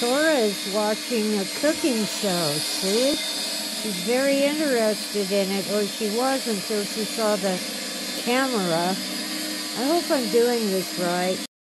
Tora is watching a cooking show, see? She's very interested in it, or she was until she saw the camera. I hope I'm doing this right.